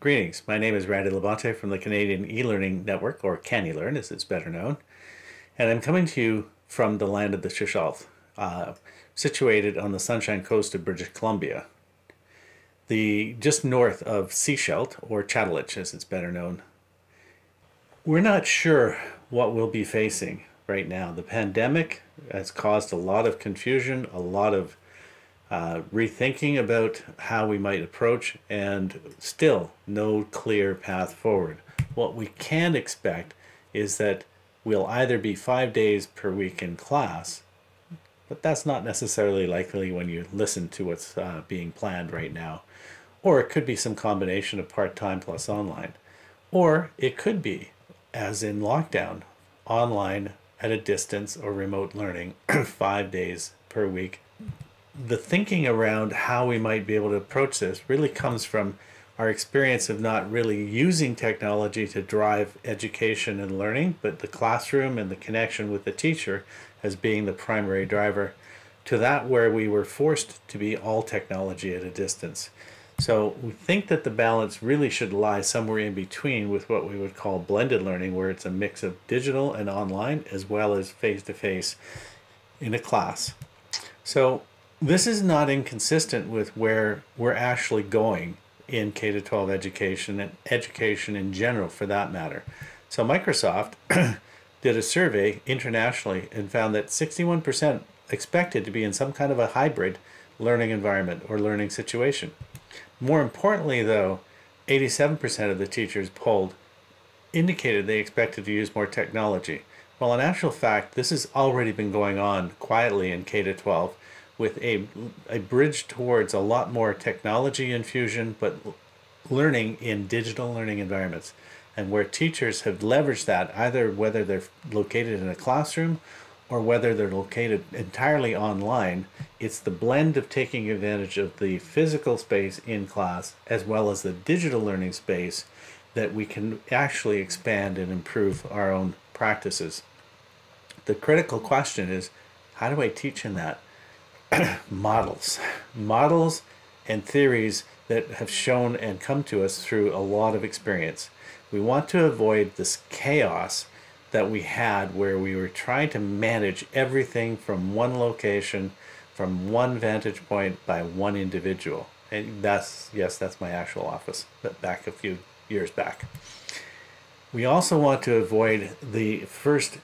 Greetings. My name is Randy Labonte from the Canadian e-learning network, or CANeLearn as it's better known, and I'm coming to you from the land of the shíshálh, uh, situated on the Sunshine Coast of British Columbia, the just north of Sechelt, or Chattahoochee as it's better known. We're not sure what we'll be facing right now. The pandemic has caused a lot of confusion, a lot of uh, rethinking about how we might approach, and still no clear path forward. What we can expect is that we'll either be five days per week in class, but that's not necessarily likely when you listen to what's uh, being planned right now. Or it could be some combination of part time plus online. Or it could be, as in lockdown, online at a distance or remote learning five days per week the thinking around how we might be able to approach this really comes from our experience of not really using technology to drive education and learning, but the classroom and the connection with the teacher as being the primary driver, to that where we were forced to be all technology at a distance. So we think that the balance really should lie somewhere in between with what we would call blended learning, where it's a mix of digital and online as well as face to face in a class. So this is not inconsistent with where we're actually going in K to 12 education and education in general for that matter. So Microsoft did a survey internationally and found that 61% expected to be in some kind of a hybrid learning environment or learning situation. More importantly though, 87% of the teachers polled indicated they expected to use more technology. Well, in actual fact, this has already been going on quietly in K to 12 with a, a bridge towards a lot more technology infusion, but learning in digital learning environments. And where teachers have leveraged that, either whether they're located in a classroom or whether they're located entirely online, it's the blend of taking advantage of the physical space in class as well as the digital learning space that we can actually expand and improve our own practices. The critical question is how do I teach in that? models, models and theories that have shown and come to us through a lot of experience. We want to avoid this chaos that we had where we were trying to manage everything from one location, from one vantage point by one individual. And that's, yes, that's my actual office, but back a few years back. We also want to avoid the first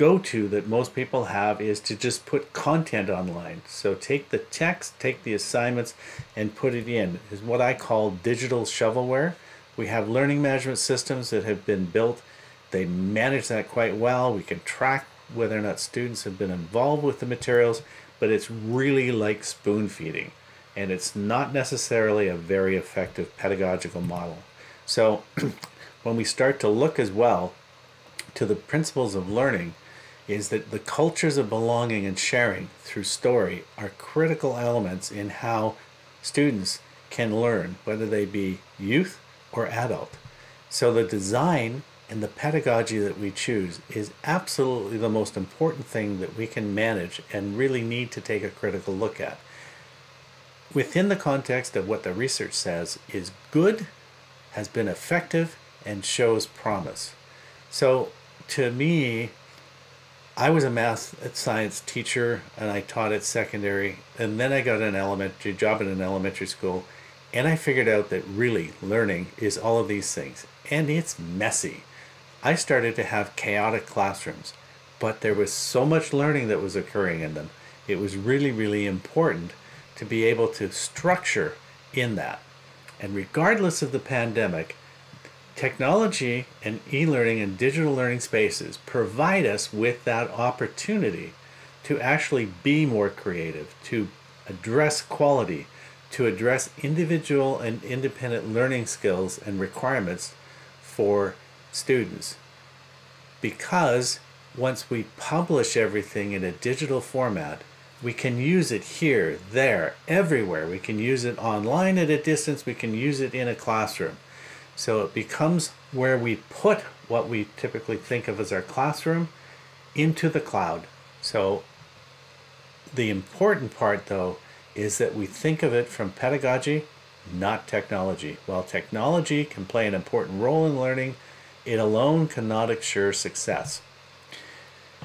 go-to that most people have is to just put content online. So take the text, take the assignments, and put it in. Is what I call digital shovelware. We have learning management systems that have been built. They manage that quite well. We can track whether or not students have been involved with the materials, but it's really like spoon feeding. And it's not necessarily a very effective pedagogical model. So when we start to look as well to the principles of learning, is that the cultures of belonging and sharing through story are critical elements in how students can learn, whether they be youth or adult. So the design and the pedagogy that we choose is absolutely the most important thing that we can manage and really need to take a critical look at. Within the context of what the research says is good, has been effective, and shows promise. So to me, I was a math science teacher and I taught at secondary and then I got an elementary job in an elementary school and I figured out that really learning is all of these things and it's messy. I started to have chaotic classrooms, but there was so much learning that was occurring in them. It was really, really important to be able to structure in that. And regardless of the pandemic, Technology and e-learning and digital learning spaces provide us with that opportunity to actually be more creative, to address quality, to address individual and independent learning skills and requirements for students. Because once we publish everything in a digital format, we can use it here, there, everywhere. We can use it online at a distance. We can use it in a classroom. So it becomes where we put what we typically think of as our classroom into the cloud. So the important part though is that we think of it from pedagogy, not technology. While technology can play an important role in learning, it alone cannot assure success.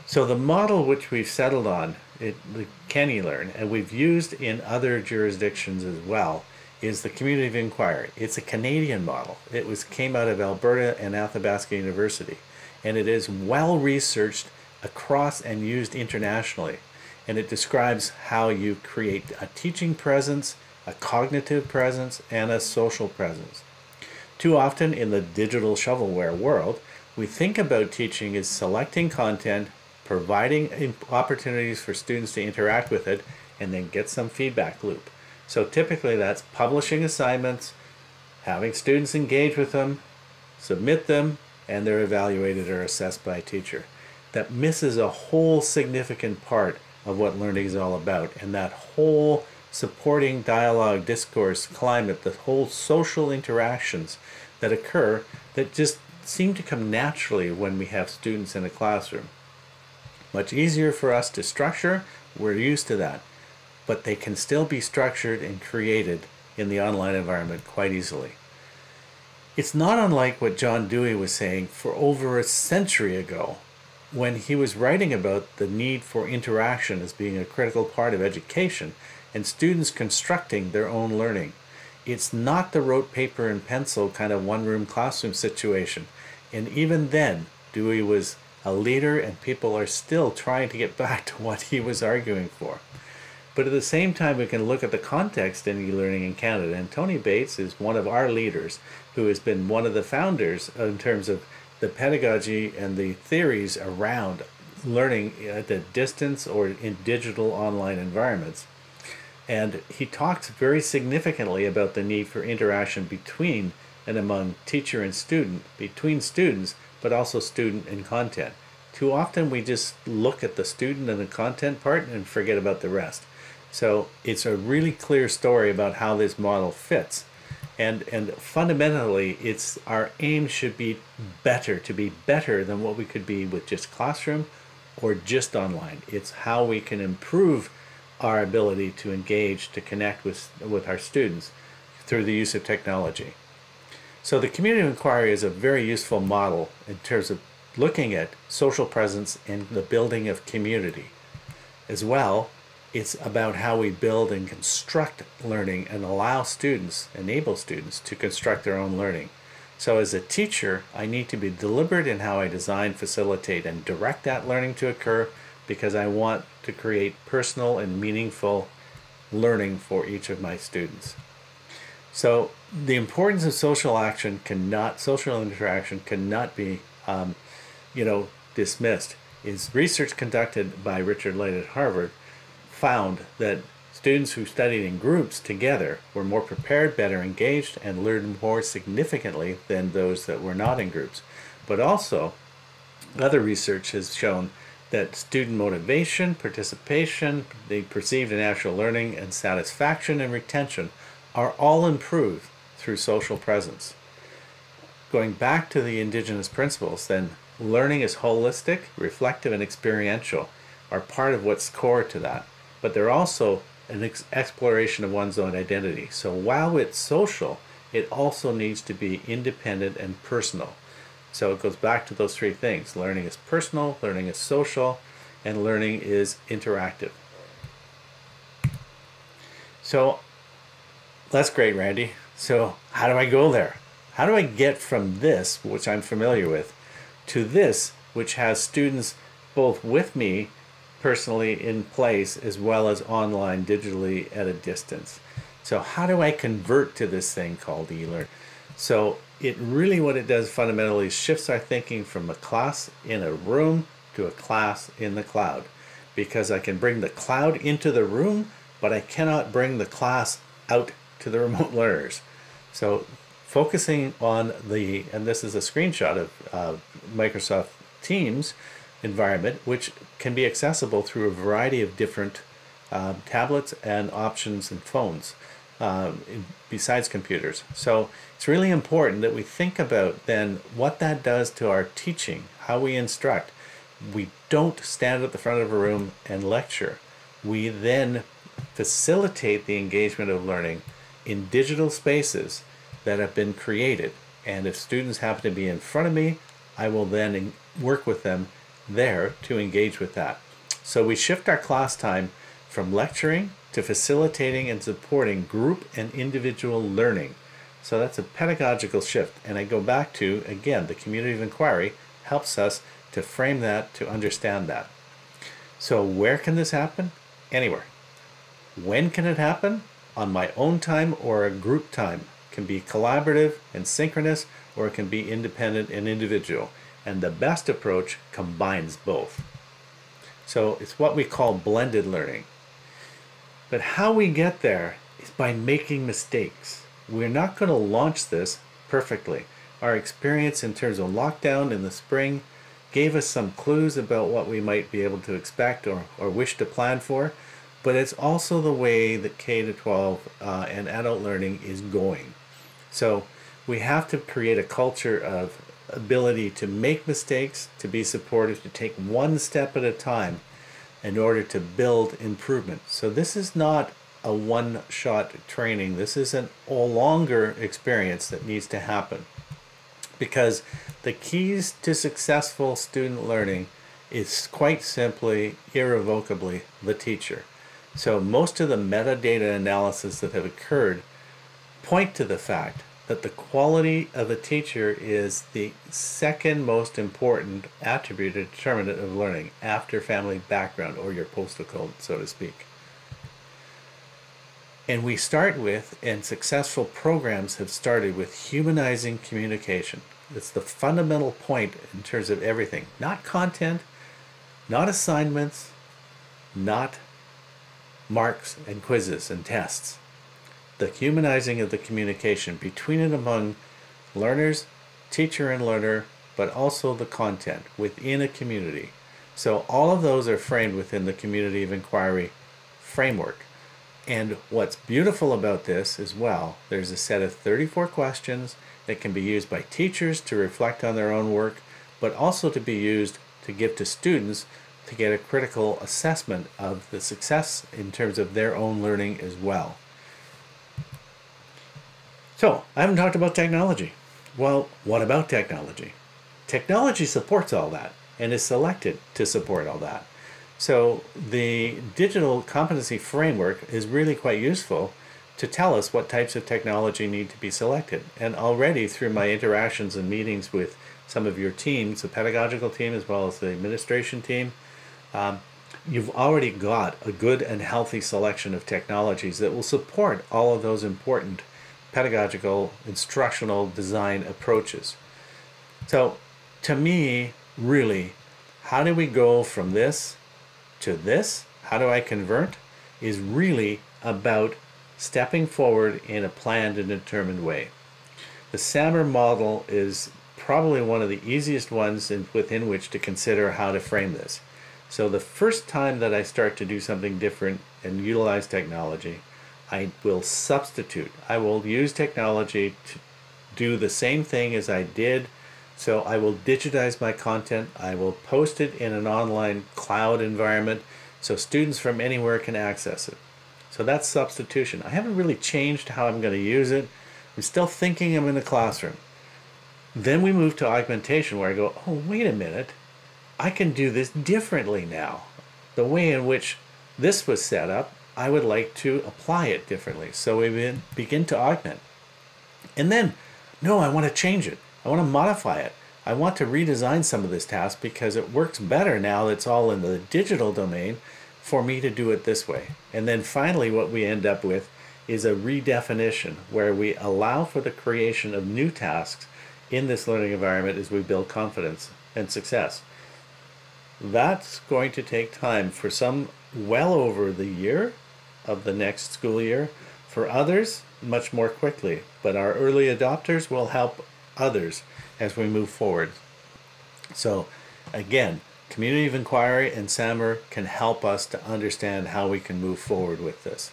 So the model which we've settled on, it, the CANeLearn, and we've used in other jurisdictions as well, is the community of inquiry. It's a Canadian model. It was came out of Alberta and Athabasca University, and it is well researched across and used internationally. And it describes how you create a teaching presence, a cognitive presence, and a social presence. Too often in the digital shovelware world, we think about teaching as selecting content, providing opportunities for students to interact with it, and then get some feedback loop. So typically that's publishing assignments, having students engage with them, submit them, and they're evaluated or assessed by a teacher. That misses a whole significant part of what learning is all about. And that whole supporting dialogue, discourse, climate, the whole social interactions that occur that just seem to come naturally when we have students in a classroom. Much easier for us to structure, we're used to that but they can still be structured and created in the online environment quite easily. It's not unlike what John Dewey was saying for over a century ago when he was writing about the need for interaction as being a critical part of education and students constructing their own learning. It's not the rote paper and pencil kind of one room classroom situation. And even then, Dewey was a leader and people are still trying to get back to what he was arguing for. But at the same time, we can look at the context in e-learning in Canada. And Tony Bates is one of our leaders who has been one of the founders in terms of the pedagogy and the theories around learning at a distance or in digital online environments. And he talks very significantly about the need for interaction between and among teacher and student, between students, but also student and content. Too often we just look at the student and the content part and forget about the rest. So it's a really clear story about how this model fits. And, and fundamentally, it's our aim should be better, to be better than what we could be with just classroom or just online. It's how we can improve our ability to engage, to connect with, with our students through the use of technology. So the community inquiry is a very useful model in terms of looking at social presence and the building of community. As well, it's about how we build and construct learning and allow students, enable students to construct their own learning. So as a teacher, I need to be deliberate in how I design, facilitate, and direct that learning to occur because I want to create personal and meaningful learning for each of my students. So the importance of social action cannot, social interaction cannot be, um, you know, dismissed. Is research conducted by Richard Light at Harvard found that students who studied in groups together were more prepared, better engaged, and learned more significantly than those that were not in groups. But also, other research has shown that student motivation, participation, the perceived and actual learning, and satisfaction and retention are all improved through social presence. Going back to the indigenous principles, then learning is holistic, reflective, and experiential are part of what's core to that but they're also an ex- exploration of one's own identity. So while it's social, it also needs to be independent and personal. So it goes back to those three things learning is personal, learning is social, and learning is interactive. So that's great, Randy. So, how do I go there? How do I get from this, which I'm familiar with, to this, which has students both with me personally in place as well as online digitally at a distance. So how do I convert to this thing called e-learning? So it really what it does fundamentally shifts our thinking from a class in a room to a class in the cloud because I can bring the cloud into the room but I cannot bring the class out to the remote learners. So focusing on the, and this is a screenshot of uh, Microsoft Teams, environment, which can be accessible through a variety of different uh, tablets and options and phones uh, besides computers. So it's really important that we think about then what that does to our teaching, how we instruct. We don't stand at the front of a room and lecture. We then facilitate the engagement of learning in digital spaces that have been created. And if students happen to be in front of me, I will then work with them there to engage with that. So we shift our class time from lecturing to facilitating and supporting group and individual learning. So that's a pedagogical shift. And I go back to, again, the community of inquiry helps us to frame that, to understand that. So where can this happen? Anywhere. When can it happen? On my own time or a group time. It can be collaborative and synchronous, or it can be independent and individual. And the best approach combines both. So it's what we call blended learning. But how we get there is by making mistakes. We're not going to launch this perfectly. Our experience in terms of lockdown in the spring gave us some clues about what we might be able to expect or, or wish to plan for, but it's also the way that K to 12 uh, and adult learning is going. So we have to create a culture of ability to make mistakes, to be supportive, to take one step at a time in order to build improvement. So this is not a one-shot training. This is an, a longer experience that needs to happen because the keys to successful student learning is quite simply, irrevocably, the teacher. So most of the metadata analysis that have occurred point to the fact that the quality of a teacher is the second most important attribute or determinant of learning after family background or your postal code, so to speak. And we start with, and successful programs have started with humanizing communication. It's the fundamental point in terms of everything. Not content, not assignments, not marks and quizzes and tests the humanizing of the communication between and among learners, teacher and learner, but also the content within a community. So all of those are framed within the community of inquiry framework. And what's beautiful about this as well, there's a set of 34 questions that can be used by teachers to reflect on their own work, but also to be used to give to students to get a critical assessment of the success in terms of their own learning as well. So, I haven't talked about technology. Well, what about technology? Technology supports all that and is selected to support all that. So, the digital competency framework is really quite useful to tell us what types of technology need to be selected. And already through my interactions and meetings with some of your teams, the pedagogical team as well as the administration team, um, you've already got a good and healthy selection of technologies that will support all of those important pedagogical, instructional design approaches. So, to me, really, how do we go from this to this? How do I convert? Is really about stepping forward in a planned and determined way. The SAMR model is probably one of the easiest ones in, within which to consider how to frame this. So the first time that I start to do something different and utilize technology, I will substitute. I will use technology to do the same thing as I did. So I will digitize my content. I will post it in an online cloud environment so students from anywhere can access it. So that's substitution. I haven't really changed how I'm going to use it. I'm still thinking I'm in the classroom. Then we move to augmentation where I go, oh, wait a minute. I can do this differently now. The way in which this was set up I would like to apply it differently. So we begin to augment. And then, no, I want to change it. I want to modify it. I want to redesign some of this task because it works better now it's all in the digital domain for me to do it this way. And then finally, what we end up with is a redefinition where we allow for the creation of new tasks in this learning environment as we build confidence and success. That's going to take time for some well over the year of the next school year. For others, much more quickly, but our early adopters will help others as we move forward. So, again, Community of Inquiry and SAMR can help us to understand how we can move forward with this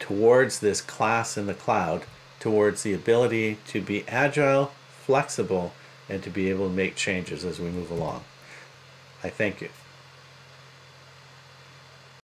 towards this class in the cloud, towards the ability to be agile, flexible, and to be able to make changes as we move along. I thank you.